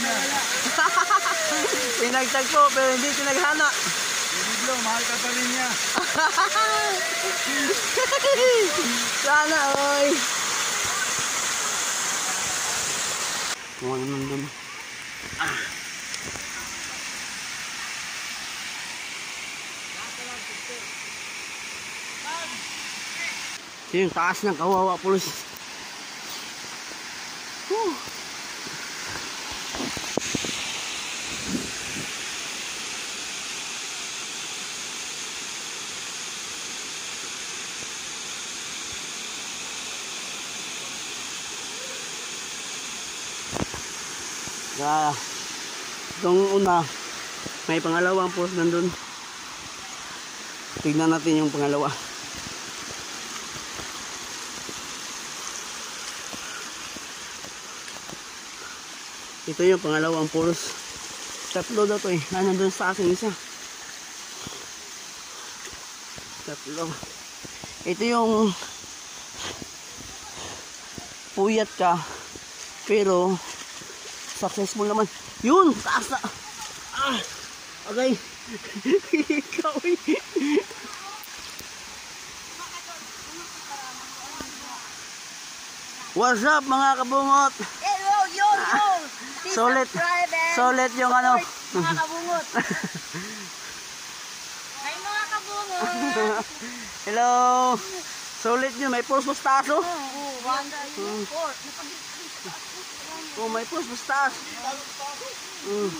niya. Pinagtagpo pero hindi pinaghana. Biblo, mahal ka pa rin niya. Sana oy. Kung ano man dun. Ito yung taas ng kawawa pulos. Whew. Kaya, itong una, may pangalawang post nandun. Tignan natin yung pangalawa. Ito yung pangalawang post. Tatlo daw to eh. Ah, nandun sa akin isa. Tatlo. Ito yung puyat ka pero successful naman. Yun! Taas na! Ah! Okay. Ikaw eh. What's up mga kabungot? Hello, yo, yo! Solid. Solid yung ano. Mga kabungot. Hi mga kabungot! Hello. Solid yun. May pulse mustaso. Oh, one, two, four. Oh, may pulse mustaso. Mm.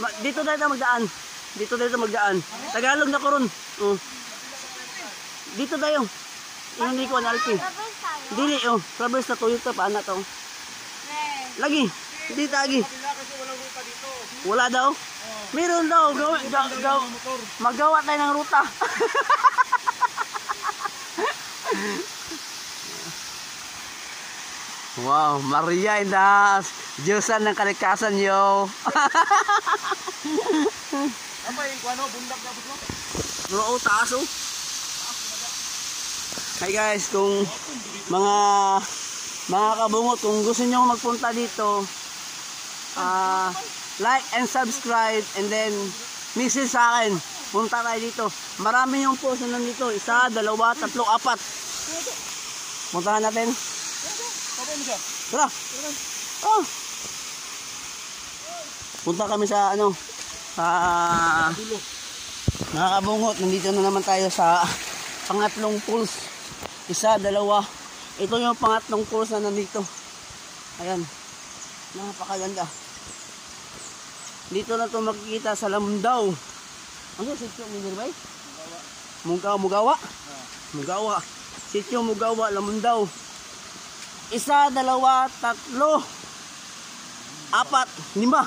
Ma- dito tayo tayo magdaan. Dito tayo magdaan. Tagalog na ko ron. Oh. Dito tayo. Yung hindi ko analpi. Dili, oh. Traverse na Toyota pa, na to. Lagi. Hindi tagi. Wala daw? Meron daw. Gaw, gaw, gaw, magawa tayo ng ruta. wow, Maria Indas. Diyosan ng kalikasan, yo. Apa yung ano, bundak na mo? Oo, taas oh. Hi guys, kung mga mga kabungot, kung gusto niyo magpunta dito, ah like and subscribe and then message sa akin. Punta tayo dito. Marami yung post na nandito. Isa, dalawa, tatlo, apat. Puntahan natin. Mo? Tara. Oh. Punta kami sa ano, sa mga kabungot. Nandito na naman tayo sa pangatlong pools. Isa, dalawa. Ito yung pangatlong pools na nandito. Ayan. Napakaganda. Dito na to makikita sa Lamdaw. Ano sityo ni Dirbay? Mugawa. Mugawa? Mugawa. Sityo Mugawa, Lamdaw. Isa, dalawa, tatlo, apat, lima.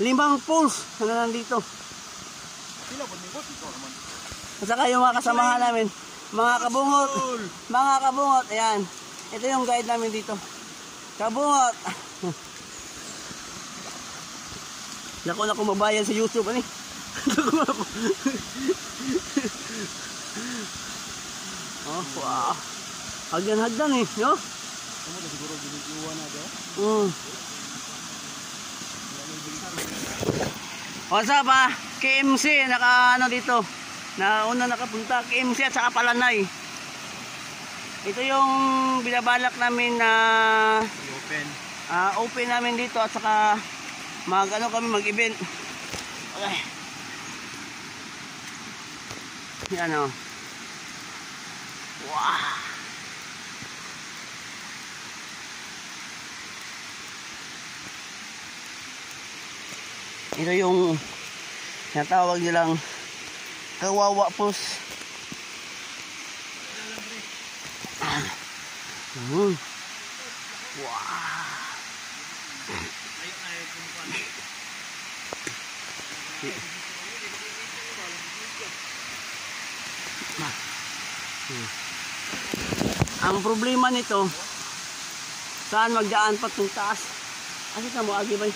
Limang pools na nandito. At saka yung mga kasamahan namin, mga kabungot, mga kabungot, ayan. Ito yung guide namin dito. Kabungot. Naku na kumabayan sa YouTube, ani. oh, wow. Hagdan-hagdan eh, no? Kamu na siguro ginitiwan na daw. Mm. What's up ah? KMC, naka ano dito. Na una nakapunta, KMC at saka Palanay. Ito yung binabalak namin na I-open. ah, open namin dito at saka mag ano kami mag-event. Okay. Yan o. Wow. Ito yung natawag nilang kawawa pus. Hmm. Wow. Ang problema nito, saan magdaan patong taas? Asa ka mo agi ba?